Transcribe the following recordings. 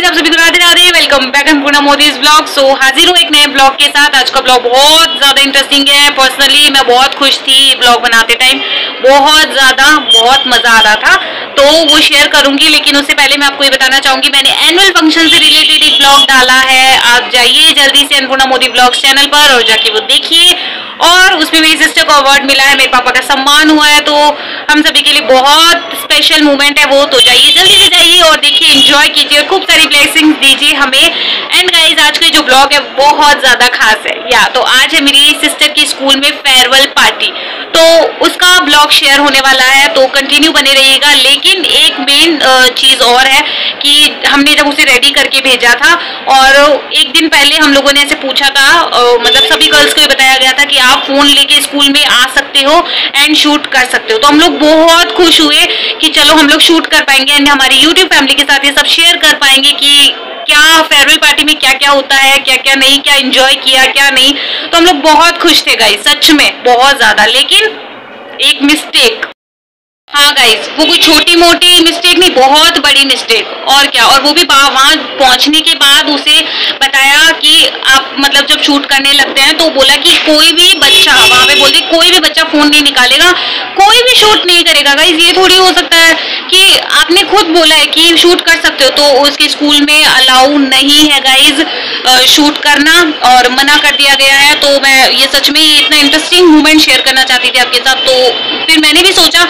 Guys आप सभी को Radhe Radhe welcome back and Purna Modi's blog so हाजिर हूँ एक नए ब्लॉग के साथ। आज का ब्लॉग बहुत ज़्यादा इंटरेस्टिंग है। पर्सनली मैं बहुत खुश थी ब्लॉग बनाते टाइम बहुत ज़्यादा, बहुत मज़ा आ रहा था। तो वो शेयर करूँगी, लेकिन उससे पहले मैं आपको ये बताना चाहूँगी, मैंने एनुअल फ़ंक्शन से रिलेटेड एक ब्लॉग डाला है। आप जाइए जल्दी से अन्नपूर्णा मोदी ब्लॉग्स चैनल पर और जाके वो देखिए। और उसमें मेरी सिस्टर को अवार्ड मिला है। मेरे पापा का सम्मान हुआ है। तो हम सभी के लिए बहुत स्पेशल मोमेंट है, वो तो जाइए, जल्दी से जाइए और देखिए इंजॉय कीजिए और खूब सारी ब्लेसिंग दीजिए हमें। एंड गाइज़ आज का जो ब्लॉग है, बहुत ज़्यादा खास है। या तो आज है मेरी सिस्टर की स्कूल में फेयरवेल पार्टी तो उसका ब्लॉग शेयर होने वाला है तो कंटिन्यू बने रहिएगा। लेकिन एक मेन चीज़ और है कि हमने जब उसे रेडी करके भेजा था और एक दिन पहले हम लोगों ने ऐसे पूछा था मतलब सभी गर्ल्स को ये बताया गया था कि आप फ़ोन लेके स्कूल में आ सकते हो एंड शूट कर सकते हो। तो हम लोग बहुत खुश हुए कि चलो हम लोग शूट कर पाएँगे एंड हमारी यूट्यूब फैमिली के साथ ये सब शेयर कर पाएँगे कि क्या फेयरवेल पार्टी में क्या क्या होता है क्या क्या नहीं, क्या एंजॉय किया, क्या नहीं। तो हम लोग बहुत खुश थे गाइस सच में, बहुत ज़्यादा। लेकिन एक मिस्टेक हाँ गाइस वो कोई छोटी मोटी मिस्टेक नहीं, बहुत बड़ी मिस्टेक और क्या? और वो भी वहाँ पहुँचने के बाद उसे बताया कि आप मतलब जब शूट करने लगते हैं तो बोला कि कोई भी बच्चा, वहाँ पे बोलते कोई भी बच्चा फ़ोन नहीं निकालेगा, कोई भी शूट नहीं करेगा। गाइज़ ये थोड़ी हो सकता है कि आपने खुद बोला है कि शूट कर सकते हो तो उसके स्कूल में अलाउ नहीं है गाइज़ शूट करना, और मना कर दिया गया है। तो मैं ये सच में इतना इंटरेस्टिंग मूवमेंट शेयर करना चाहती थी आपके साथ। तो फिर मैंने भी सोचा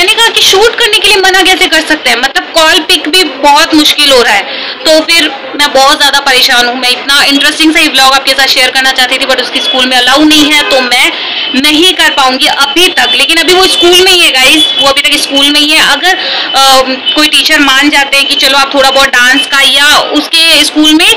मैंने कहा कि शूट करने के लिए मना कैसे कर सकते हैं? मतलब कॉल पिक भी बहुत मुश्किल हो रहा है। तो फिर मैं बहुत ज़्यादा परेशान हूँ। मैं इतना इंटरेस्टिंग सा ही ब्लॉग आपके साथ शेयर करना चाहती थी बट उसकी स्कूल में अलाउ नहीं है तो मैं नहीं कर पाऊँगी अभी तक। लेकिन अभी वो स्कूल में ही है गाइस वो अभी तक स्कूल में ही है। अगर आ, कोई टीचर मान जाते हैं कि चलो आप थोड़ा बहुत डांस का या उसके स्कूल में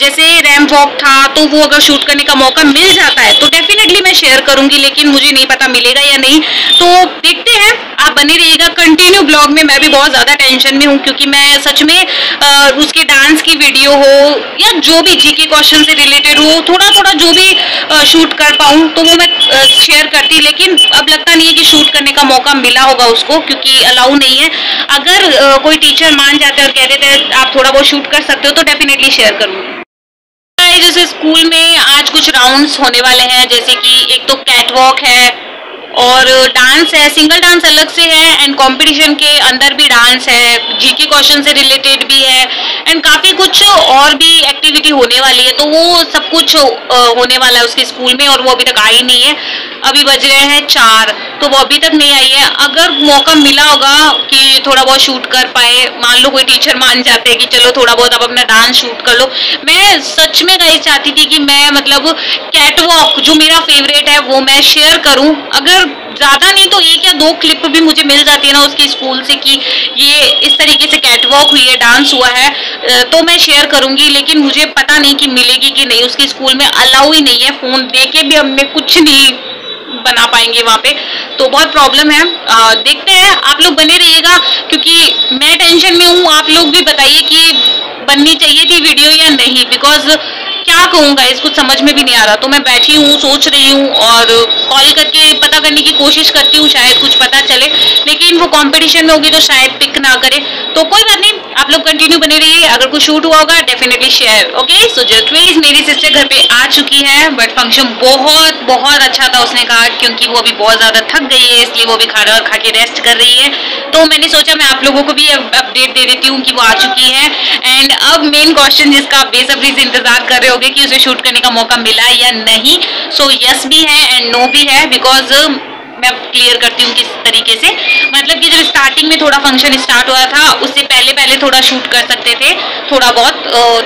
जैसे रैम वॉक था तो वो अगर शूट करने का मौका मिल जाता है तो डेफिनेटली मैं शेयर करूँगी लेकिन मुझे नहीं पता मिलेगा या नहीं। तो देखते हैं आप बने रहिएगा। कंटिन्यू ब्लॉग में मैं भी बहुत ज़्यादा टेंशन में हूँ क्योंकि मैं सच में आ, उसके डांस की वीडियो हो, या जो भी जीके क्वेश्चन से रिलेटेड हो थोड़ा थोड़ा जो भी शूट कर पाऊँ तो वो मैं शेयर करती, लेकिन अब लगता नहीं है कि शूट करने का मौका मिला होगा उसको, क्योंकि अलाउ नहीं है। अगर कोई टीचर मान जाते और कह देते आप थोड़ा बहुत शूट कर सकते हो तो डेफिनेटली शेयर करूँगी जैसे स्कूल में आज कुछ राउंड्स होने वाले हैं, जैसे कि एक तो कैटवॉक है और डांस है सिंगल डांस अलग से है एंड कंपटीशन के अंदर भी डांस है जीके क्वेश्चन से रिलेटेड भी है एंड काफ़ी कुछ और भी एक्टिविटी होने वाली है तो वो सब कुछ होने वाला है उसके स्कूल में, और वो अभी तक आई नहीं है। अभी बज रहे हैं चार तो वो अभी तक नहीं आई है। अगर मौका मिला होगा कि थोड़ा बहुत शूट कर पाए, मान लो कोई टीचर मान जाते हैं कि चलो थोड़ा बहुत आप अपना डांस शूट कर लो। मैं सच में गई चाहती थी कि मैं मतलब कैट वॉक जो मेरा फेवरेट है, वो मैं शेयर करूँ। अगर ज़्यादा नहीं तो एक या दो क्लिप भी मुझे मिल जाती है ना उसके स्कूल से कि ये इस तरीके से कैट वॉक हुई है डांस हुआ है तो मैं शेयर करूँगी। लेकिन मुझे पता नहीं कि मिलेगी कि नहीं। उसके स्कूल में अलाउ ही नहीं है। फ़ोन दे के भी हमें कुछ नहीं बना पाएँगे वहाँ पे। तो बहुत प्रॉब्लम है। आ, देखते हैं। आप लोग बने रहिएगा क्योंकि मैं टेंशन में हूँ। आप लोग भी बताइए कि बननी चाहिए थी वीडियो या नहीं बिकॉज़ क्या कहूँगा इस कुछ समझ में भी नहीं आ रहा। तो मैं बैठी हूँ सोच रही हूँ और कॉल करके पता करने की कोशिश करती हूँ शायद कुछ पता चले। लेकिन वो कंपटीशन में होगी तो शायद पिक ना करे। तो कोई आप लोग कंटिन्यू बने रहिए। अगर कुछ शूट हुआ होगा definitely share okay so just veg मेरी सिस्टर घर पे आ चुकी है बट फ़ंक्शन बहुत बहुत अच्छा था उसने कहा क्योंकि वो अभी बहुत ज़्यादा थक गई है इसलिए वो भी खाना और खा के रेस्ट कर रही है। तो मैंने सोचा मैं आप लोगों को भी अपडेट दे देती हूँ कि वो आ चुकी है। एंड अब मेन क्वेश्चन जिसका आप बेसब्री से इंतज़ार कर रहे होगे कि उसे शूट करने का मौका मिला या नहीं। सो so, यस yes भी है एंड नो भी है बिकॉज़ मैं क्लियर करती हूँ किस तरीके से। मतलब कि जब स्टार्टिंग में थोड़ा फ़ंक्शन स्टार्ट हुआ था उससे पहले पहले थोड़ा शूट कर सकते थे, थोड़ा बहुत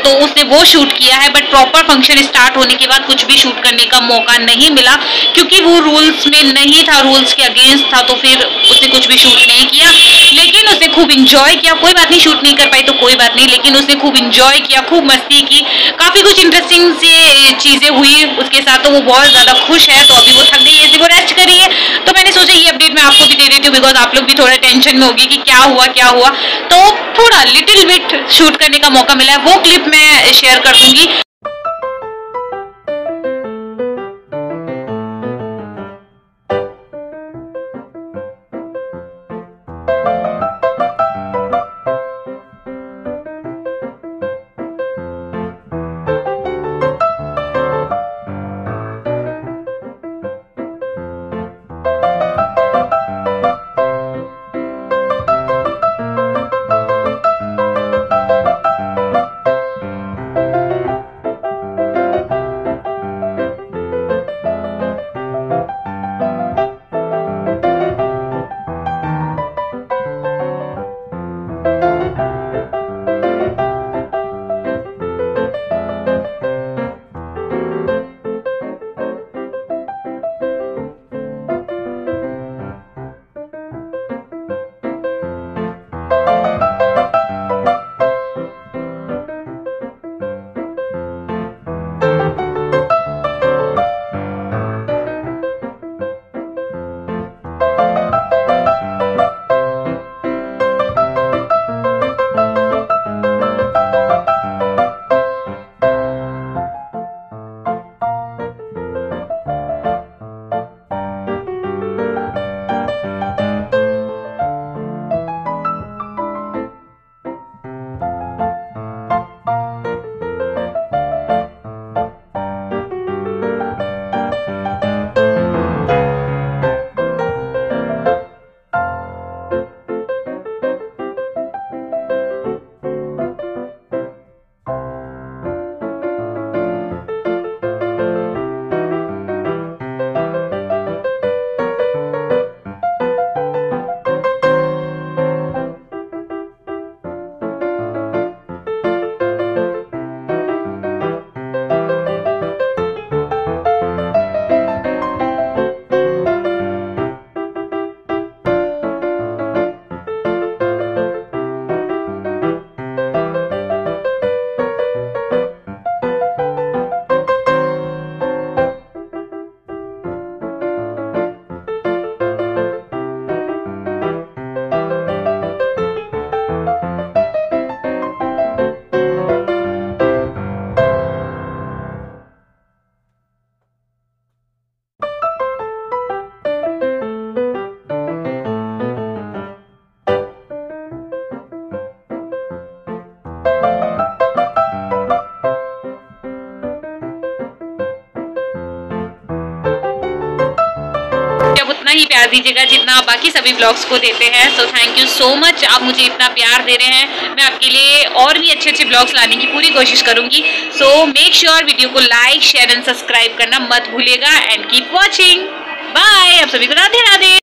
तो उसने वो शूट किया है बट प्रॉपर फ़ंक्शन स्टार्ट होने के बाद कुछ भी शूट करने का मौका नहीं मिला, क्योंकि वो रूल्स में नहीं था रूल्स के अगेंस्ट था तो फिर उसने कुछ भी शूट नहीं किया, लेकिन उसने खूब इंजॉय किया, कोई बात नहीं शूट नहीं कर पाई तो कोई बात नहीं, लेकिन उसने खूब इंजॉय किया, खूब मस्ती की, काफ़ी कुछ इंटरेस्टिंग से चीज़ें हुई उसके साथ तो वो बहुत ज़्यादा खुश है तो अभी वो थक गई है वो रेस्ट करिए तो मैंने सोचा ये अपडेट मैं आपको भी दे देती हूँ बिकॉज़ आप लोग भी थोड़ा टेंशन में होगी कि क्या हुआ क्या हुआ। तो थोड़ा लिटिल बिट शूट करने का मौका मिला है वो क्लिप मैं शेयर कर दूँगी। प्यार दीजिएगा जितना आप बाकी सभी ब्लॉग्स को देते हैं। So thank you so much आप मुझे इतना प्यार दे रहे हैं। मैं आपके लिए और भी अच्छे अच्छे ब्लॉग्स लाने की पूरी कोशिश करूँगी। सो मेक श्योर वीडियो को लाइक शेयर एंड सब्सक्राइब करना मत भूलेगा एंड कीप वॉचिंग बाय आप सभी को राधे राधे